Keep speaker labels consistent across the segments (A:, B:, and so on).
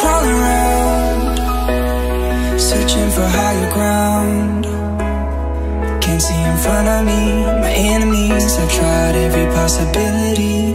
A: crawling around, searching for higher ground. Can't see in front of me, my enemies. I've tried every possibility,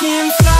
A: Can fly.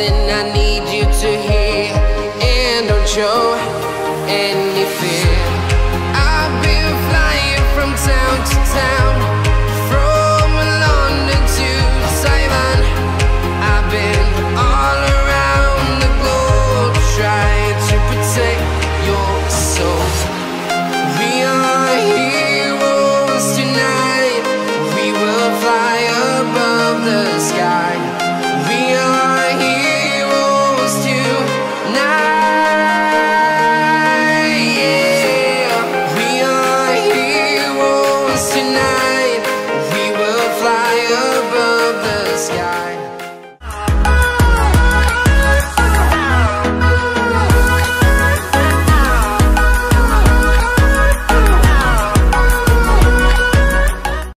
B: in